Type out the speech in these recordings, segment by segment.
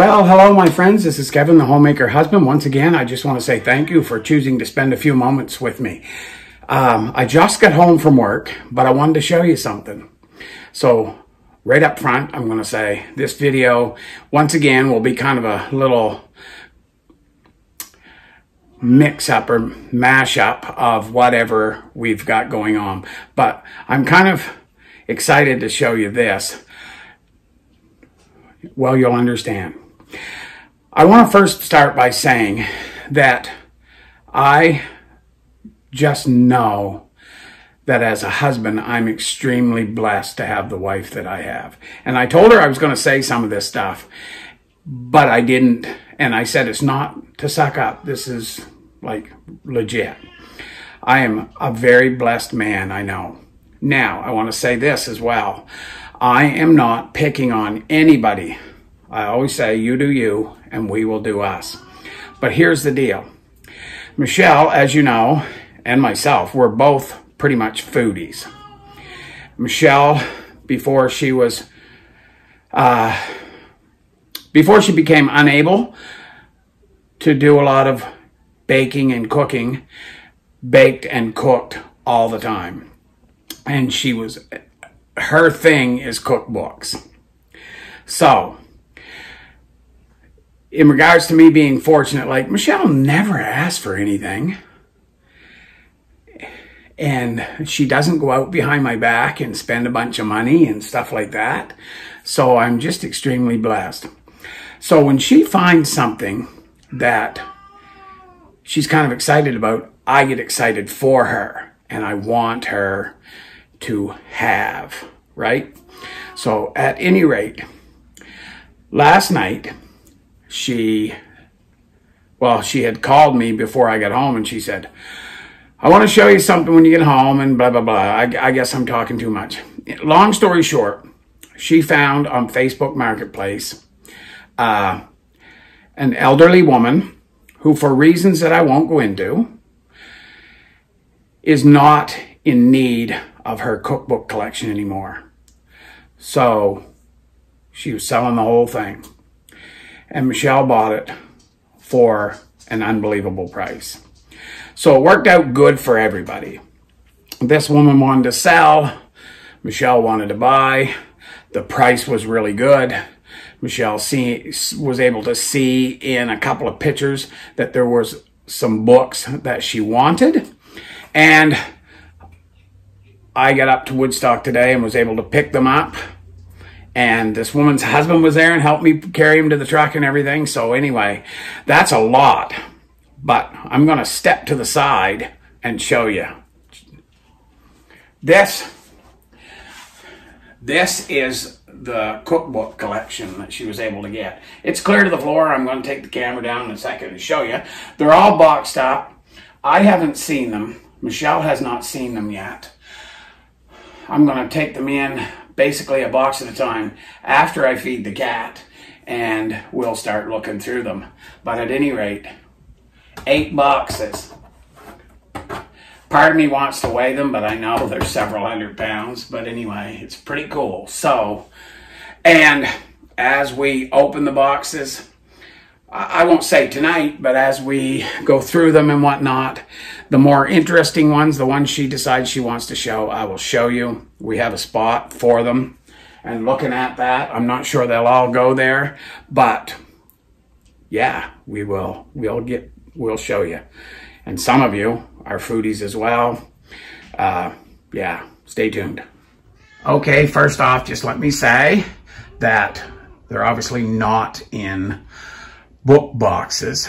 Well, hello, my friends. This is Kevin, the homemaker husband. Once again, I just want to say thank you for choosing to spend a few moments with me. Um, I just got home from work, but I wanted to show you something. So, right up front, I'm going to say this video, once again, will be kind of a little mix up or mash up of whatever we've got going on. But I'm kind of excited to show you this. Well, you'll understand. I want to first start by saying that I just know that as a husband, I'm extremely blessed to have the wife that I have. And I told her I was going to say some of this stuff, but I didn't. And I said, it's not to suck up. This is like legit. I am a very blessed man, I know. Now, I want to say this as well. I am not picking on anybody. I always say, you do you, and we will do us. But here's the deal. Michelle, as you know, and myself, we're both pretty much foodies. Michelle, before she was, uh, before she became unable to do a lot of baking and cooking, baked and cooked all the time. And she was, her thing is cookbooks. So, in regards to me being fortunate, like Michelle never asked for anything. And she doesn't go out behind my back and spend a bunch of money and stuff like that. So I'm just extremely blessed. So when she finds something that she's kind of excited about, I get excited for her and I want her to have, right? So at any rate, last night, she, well, she had called me before I got home and she said, I want to show you something when you get home and blah, blah, blah. I, I guess I'm talking too much. Long story short, she found on Facebook Marketplace uh, an elderly woman who, for reasons that I won't go into, is not in need of her cookbook collection anymore. So she was selling the whole thing and Michelle bought it for an unbelievable price. So it worked out good for everybody. This woman wanted to sell. Michelle wanted to buy. The price was really good. Michelle see, was able to see in a couple of pictures that there was some books that she wanted. And I got up to Woodstock today and was able to pick them up and this woman's husband was there and helped me carry him to the truck and everything. So anyway, that's a lot. But I'm going to step to the side and show you. This, this is the cookbook collection that she was able to get. It's clear to the floor. I'm going to take the camera down in a second and show you. They're all boxed up. I haven't seen them. Michelle has not seen them yet. I'm going to take them in basically a box at a time after I feed the cat and we'll start looking through them. But at any rate, eight boxes. Part of me wants to weigh them, but I know they're several hundred pounds. But anyway, it's pretty cool. So, and as we open the boxes, I won't say tonight, but as we go through them and whatnot, the more interesting ones, the ones she decides she wants to show, I will show you. We have a spot for them. And looking at that, I'm not sure they'll all go there, but yeah, we will, we'll get, we'll show you. And some of you are foodies as well. Uh, yeah, stay tuned. Okay, first off, just let me say that they're obviously not in book boxes.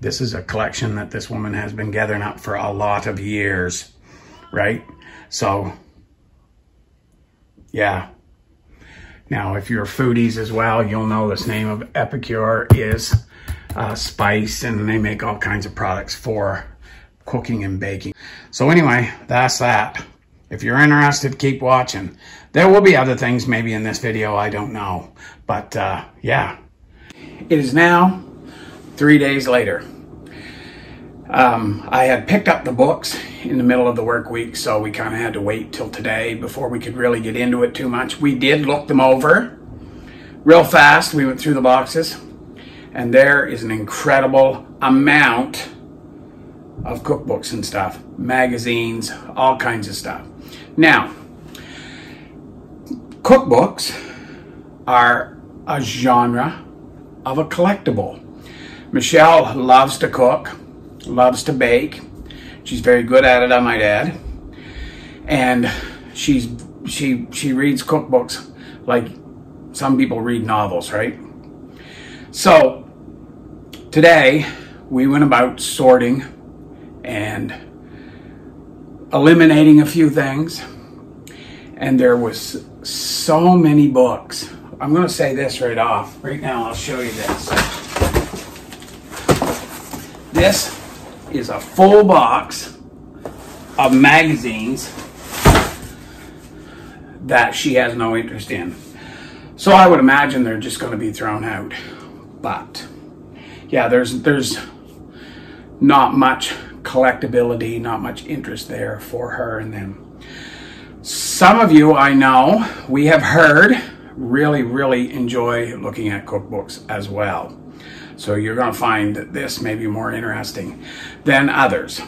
This is a collection that this woman has been gathering up for a lot of years, right? So, yeah. Now, if you're foodies as well, you'll know this name of Epicure is uh, spice, and they make all kinds of products for cooking and baking. So anyway, that's that. If you're interested, keep watching. There will be other things maybe in this video, I don't know. But uh, yeah, it is now three days later. Um, I had picked up the books in the middle of the work week, so we kind of had to wait till today before we could really get into it too much. We did look them over real fast. We went through the boxes. And there is an incredible amount of cookbooks and stuff, magazines, all kinds of stuff. Now, cookbooks are a genre of a collectible. Michelle loves to cook, loves to bake. She's very good at it, I might add. And she's she she reads cookbooks like some people read novels, right? So today we went about sorting and eliminating a few things and there was so many books. I'm going to say this right off. Right now I'll show you this. This is a full box of magazines that she has no interest in. So I would imagine they're just going to be thrown out. But yeah, there's there's not much collectability, not much interest there for her and them. Some of you I know, we have heard, really, really enjoy looking at cookbooks as well. So you're going to find this may be more interesting than others.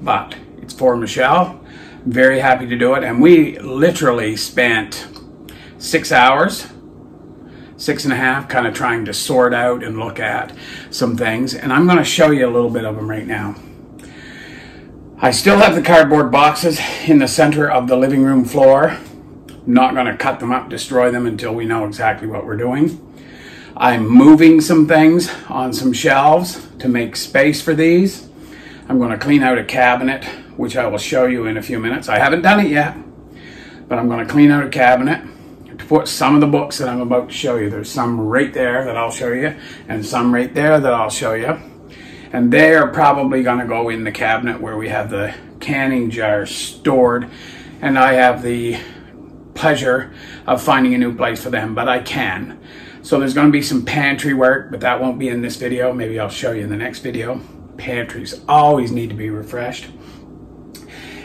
But it's for Michelle. Very happy to do it. And we literally spent six hours, six and a half, kind of trying to sort out and look at some things. And I'm going to show you a little bit of them right now. I still have the cardboard boxes in the center of the living room floor. Not going to cut them up, destroy them until we know exactly what we're doing. I'm moving some things on some shelves to make space for these. I'm going to clean out a cabinet which I will show you in a few minutes. I haven't done it yet, but I'm going to clean out a cabinet to put some of the books that I'm about to show you. There's some right there that I'll show you, and some right there that I'll show you. And they are probably going to go in the cabinet where we have the canning jars stored, and I have the pleasure of finding a new place for them, but I can. So there's going to be some pantry work, but that won't be in this video. Maybe I'll show you in the next video. Pantries always need to be refreshed.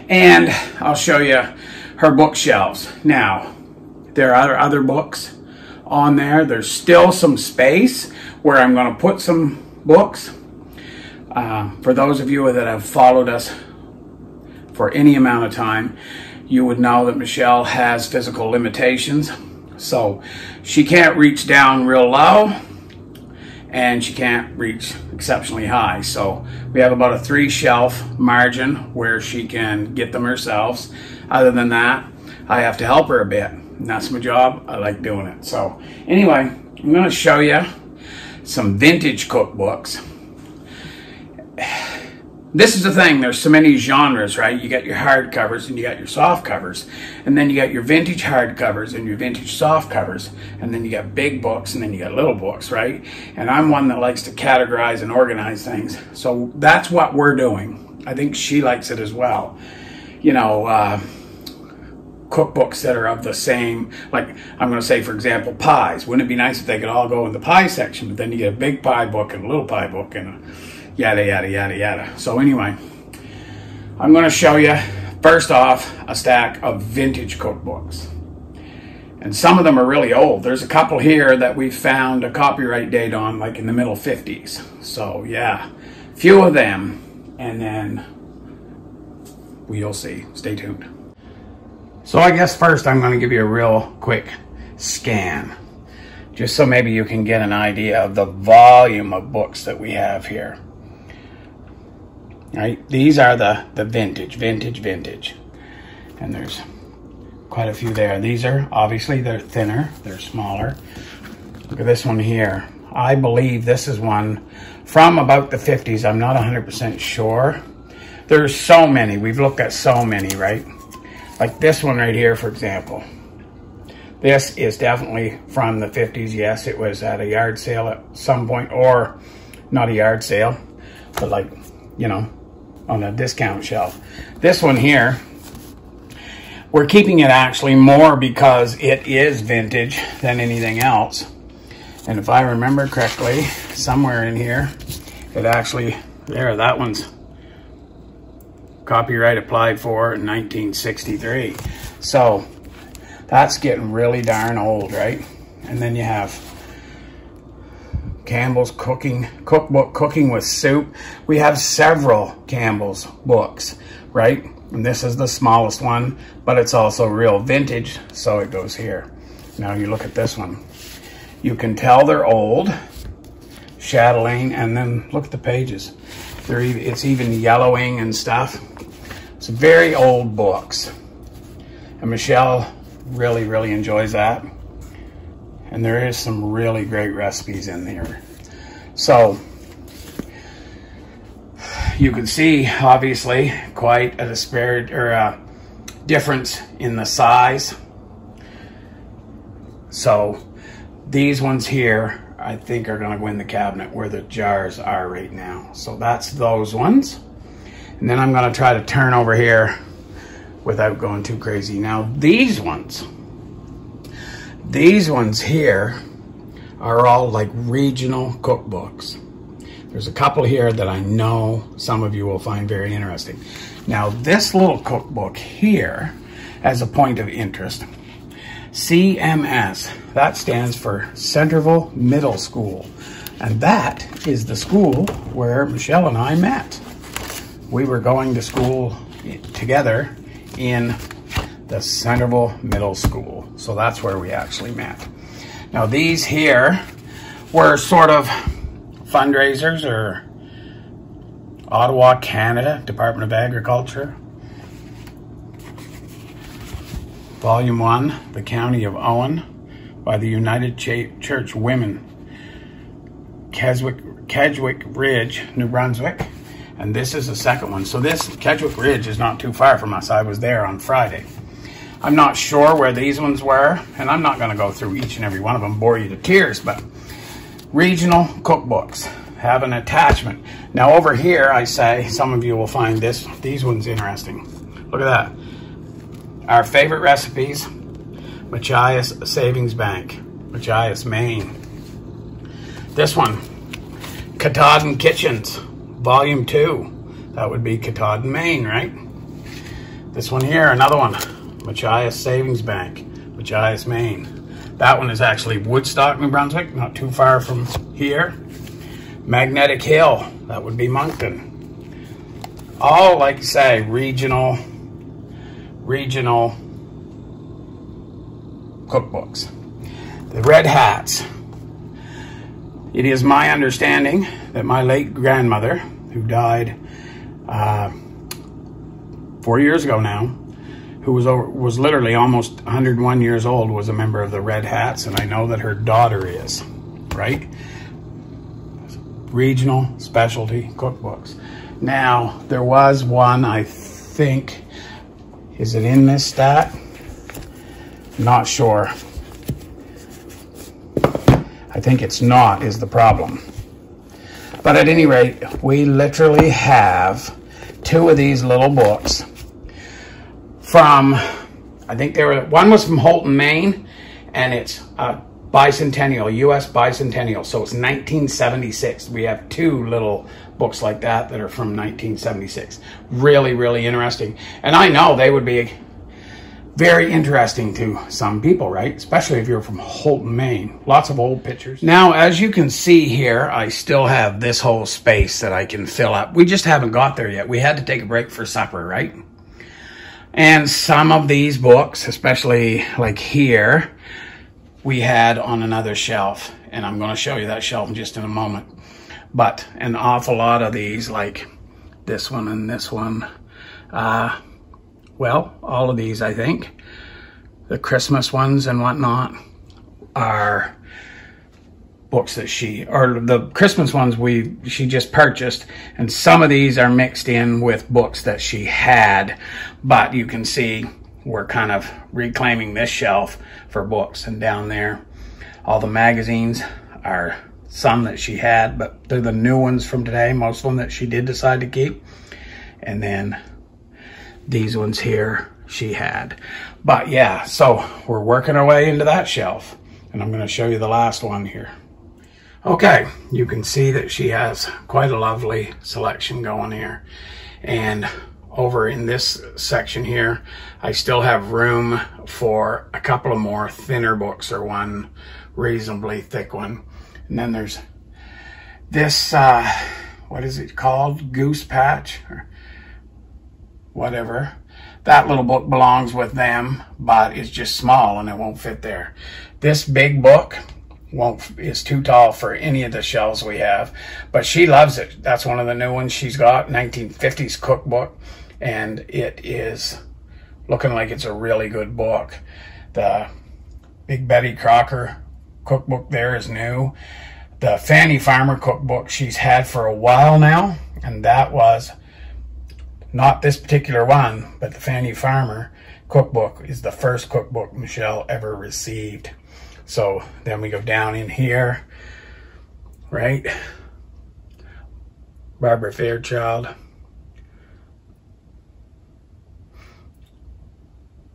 And I'll show you her bookshelves. Now, there are other books on there. There's still some space where I'm going to put some books. Uh, for those of you that have followed us for any amount of time, you would know that Michelle has physical limitations. So she can't reach down real low and she can't reach exceptionally high. So we have about a three shelf margin where she can get them herself. Other than that, I have to help her a bit. And that's my job. I like doing it. So anyway, I'm going to show you some vintage cookbooks this is the thing there's so many genres right? You got your hard covers and you got your soft covers and then you got your vintage hard covers and your vintage soft covers and then you got big books and then you got little books right? And i'm one that likes to categorize and organize things so that's what we're doing. I think she likes it as well. You know uh, cookbooks that are of the same like i'm going to say for example pies. Wouldn't it be nice if they could all go in the pie section but then you get a big pie book and a little pie book and a yada, yada, yada, yada. So anyway, I'm going to show you, first off, a stack of vintage cookbooks. And some of them are really old. There's a couple here that we found a copyright date on, like in the middle 50s. So yeah, few of them, and then we'll see. Stay tuned. So I guess first I'm going to give you a real quick scan, just so maybe you can get an idea of the volume of books that we have here. Right? These are the, the vintage, vintage, vintage. And there's quite a few there. These are, obviously, they're thinner. They're smaller. Look at this one here. I believe this is one from about the 50s. I'm not 100% sure. There's so many. We've looked at so many, right? Like this one right here, for example. This is definitely from the 50s. Yes, it was at a yard sale at some point, or not a yard sale, but like, you know, on a discount shelf. This one here, we're keeping it actually more because it is vintage than anything else. And if I remember correctly, somewhere in here, it actually, there, that one's copyright applied for in 1963. So that's getting really darn old, right? And then you have Campbell's Cooking Cookbook, Cooking with Soup. We have several Campbell's books, right? And this is the smallest one, but it's also real vintage, so it goes here. Now you look at this one. You can tell they're old, chatelaine, and then look at the pages. They're it's even yellowing and stuff. It's very old books. And Michelle really, really enjoys that. And there is some really great recipes in there. So, you can see, obviously, quite a disparity or a difference in the size. So, these ones here, I think are going to win the cabinet where the jars are right now. So that's those ones. And then I'm going to try to turn over here without going too crazy. Now, these ones, these ones here are all like regional cookbooks. There's a couple here that I know some of you will find very interesting. Now, this little cookbook here, as a point of interest, CMS, that stands for Centerville Middle School. And that is the school where Michelle and I met. We were going to school together in the Centerville Middle School. So that's where we actually met. Now these here were sort of fundraisers or Ottawa, Canada, Department of Agriculture. Volume 1, The County of Owen, by the United Ch Church Women, Keswick, Kedgwick Ridge, New Brunswick. And this is the second one. So this Kedgwick Ridge is not too far from us. I was there on Friday. I'm not sure where these ones were, and I'm not going to go through each and every one of them, bore you to tears, but regional cookbooks have an attachment. Now over here, I say, some of you will find this, these ones interesting. Look at that. Our favorite recipes, Machias Savings Bank, Machias, Maine. This one, Katahdin Kitchens, Volume 2. That would be Katahdin, Maine, right? This one here, another one, Machias Savings Bank, Machias, Maine. That one is actually Woodstock, New Brunswick, not too far from here. Magnetic Hill, that would be Moncton. All, like I say, regional, regional cookbooks. The Red Hats. It is my understanding that my late grandmother, who died uh, four years ago now, who was over, was literally almost 101 years old, was a member of the Red Hats, and I know that her daughter is, right? Regional specialty cookbooks. Now, there was one, I think, is it in this stat? Not sure. I think it's not is the problem. But at any rate, we literally have two of these little books from, I think there were, one was from Houlton, Maine, and it's a bicentennial, U.S. bicentennial. So it's 1976. We have two little books like that that are from 1976. Really, really interesting. And I know they would be very interesting to some people, right? Especially if you're from Houlton, Maine. Lots of old pictures. Now, as you can see here, I still have this whole space that I can fill up. We just haven't got there yet. We had to take a break for supper, right? And some of these books, especially like here, we had on another shelf. And I'm going to show you that shelf in just in a moment. But an awful lot of these, like this one and this one, uh, well, all of these, I think, the Christmas ones and whatnot, are books that she or the Christmas ones we she just purchased. And some of these are mixed in with books that she had. But you can see we're kind of reclaiming this shelf for books. And down there all the magazines are some that she had but they're the new ones from today. Most of them that she did decide to keep. And then these ones here she had. But yeah so we're working our way into that shelf. And I'm going to show you the last one here Okay, you can see that she has quite a lovely selection going here. And over in this section here, I still have room for a couple of more thinner books or one reasonably thick one. And then there's this, uh, what is it called? Goose Patch or whatever. That little book belongs with them, but it's just small and it won't fit there. This big book won't is too tall for any of the shelves we have, but she loves it. That's one of the new ones she's got, 1950s cookbook, and it is looking like it's a really good book. The Big Betty Crocker cookbook there is new. The Fannie Farmer cookbook she's had for a while now, and that was not this particular one, but the Fannie Farmer cookbook is the first cookbook Michelle ever received. So then we go down in here, right? Barbara Fairchild.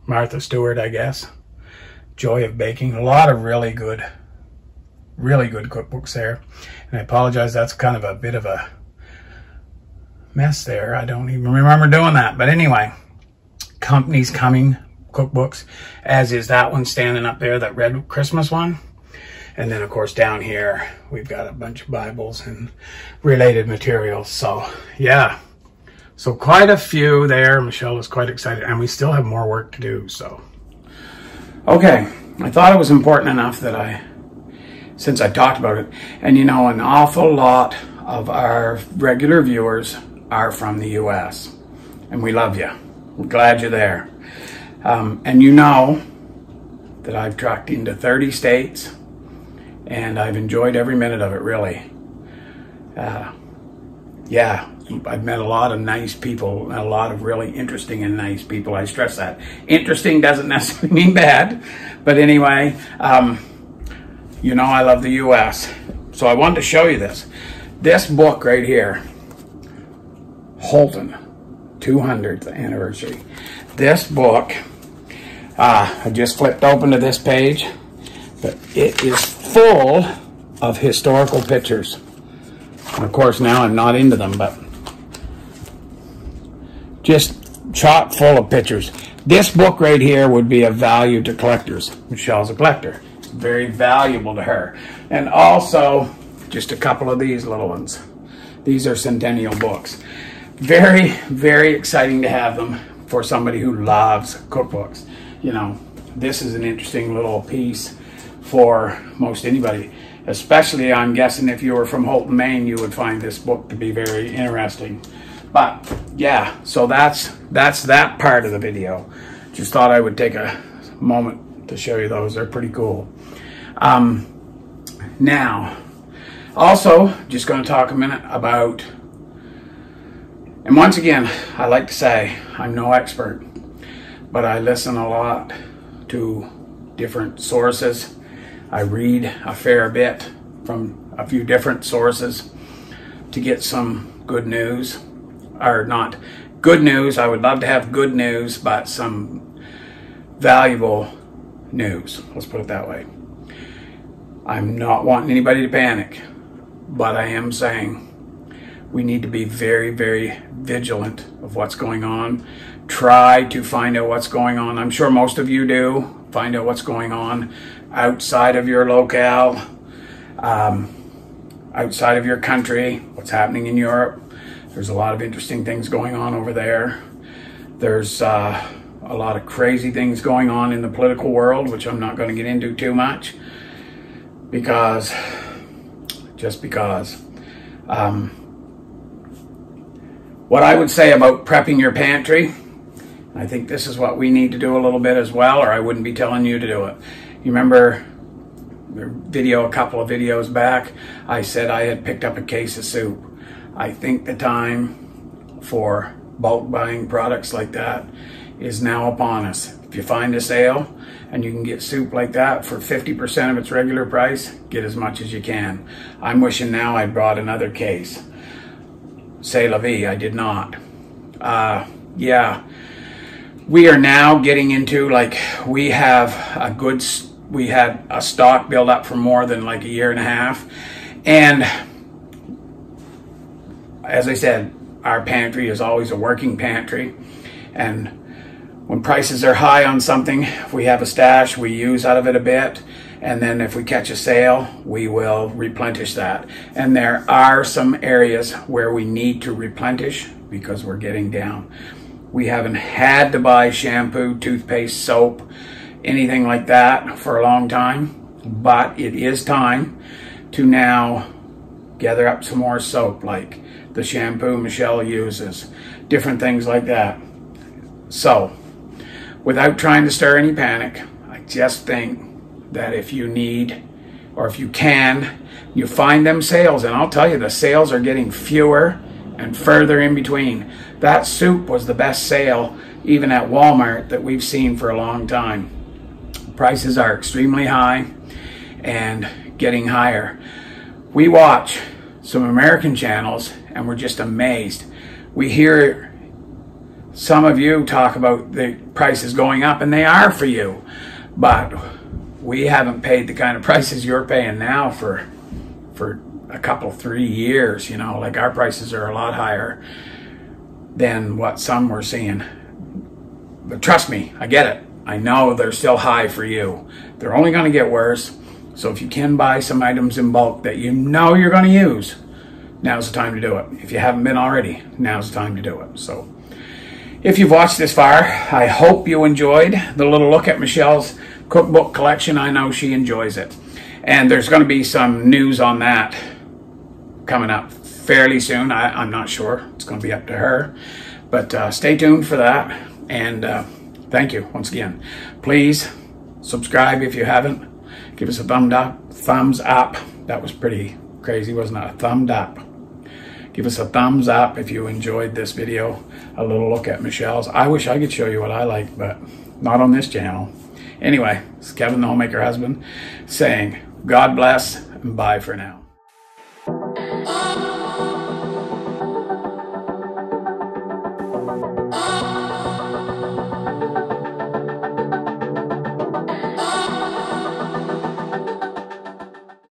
Martha Stewart, I guess. Joy of Baking. A lot of really good, really good cookbooks there. And I apologize, that's kind of a bit of a mess there. I don't even remember doing that. But anyway, Company's Coming cookbooks, as is that one standing up there, that red Christmas one. And then, of course, down here, we've got a bunch of Bibles and related materials. So, yeah. So quite a few there. Michelle was quite excited. And we still have more work to do, so. Okay. I thought it was important enough that I, since I talked about it, and you know, an awful lot of our regular viewers are from the U.S. And we love you. We're glad you're there. Um, and you know that I've trucked into 30 states and I've enjoyed every minute of it, really. Uh, yeah, I've met a lot of nice people, a lot of really interesting and nice people. I stress that. Interesting doesn't necessarily mean bad, but anyway, um, you know I love the U.S. So I wanted to show you this. This book right here, Houlton, 200th anniversary. This book, uh, I just flipped open to this page, but it is full of historical pictures. And of course, now I'm not into them, but just chock full of pictures. This book right here would be of value to collectors. Michelle's a collector. It's very valuable to her. And also, just a couple of these little ones. These are centennial books. Very, very exciting to have them for somebody who loves cookbooks. You know, this is an interesting little piece for most anybody. Especially, I'm guessing if you were from Houlton, Maine, you would find this book to be very interesting. But yeah, so that's that's that part of the video. Just thought I would take a moment to show you those. They're pretty cool. Um, now, also, just going to talk a minute about, and once again, I like to say I'm no expert, but I listen a lot to different sources I read a fair bit from a few different sources to get some good news. Or not good news, I would love to have good news, but some valuable news. Let's put it that way. I'm not wanting anybody to panic, but I am saying we need to be very, very vigilant of what's going on. Try to find out what's going on. I'm sure most of you do find out what's going on outside of your locale, um, outside of your country, what's happening in Europe. There's a lot of interesting things going on over there. There's uh, a lot of crazy things going on in the political world, which I'm not going to get into too much because, just because. Um, what I would say about prepping your pantry, I think this is what we need to do a little bit as well, or I wouldn't be telling you to do it. You remember the video a couple of videos back, I said I had picked up a case of soup. I think the time for bulk buying products like that is now upon us. If you find a sale and you can get soup like that for 50% of its regular price, get as much as you can. I'm wishing now I brought another case. Say la vie, I did not. Uh, yeah, we are now getting into like we have a good we had a stock build up for more than like a year and a half. And as I said, our pantry is always a working pantry. And when prices are high on something, if we have a stash, we use out of it a bit. And then if we catch a sale, we will replenish that. And there are some areas where we need to replenish because we're getting down. We haven't had to buy shampoo, toothpaste, soap, anything like that for a long time, but it is time to now gather up some more soap like the shampoo Michelle uses, different things like that. So, without trying to stir any panic, I just think that if you need or if you can, you find them sales, and I'll tell you, the sales are getting fewer and further in between. That soup was the best sale, even at Walmart, that we've seen for a long time. Prices are extremely high and getting higher. We watch some American channels and we're just amazed. We hear some of you talk about the prices going up, and they are for you, but we haven't paid the kind of prices you're paying now for for a couple three years. You know, like our prices are a lot higher than what some were seeing. But trust me, I get it. I know they're still high for you. They're only going to get worse. So if you can buy some items in bulk that you know you're going to use, now's the time to do it. If you haven't been already, now's the time to do it. So if you've watched this far, I hope you enjoyed the little look at Michelle's cookbook collection. I know she enjoys it. And there's going to be some news on that coming up fairly soon. I, am not sure. It's going to be up to her. But uh, stay tuned for that. And uh, thank you once again. Please subscribe if you haven't. Give us a thumb up. Thumbs up. That was pretty crazy, wasn't it? A thumbs up. Give us a thumbs up if you enjoyed this video. A little look at Michelle's. I wish I could show you what I like, but not on this channel. Anyway, it's Kevin, the homemaker husband, saying God bless and bye for now.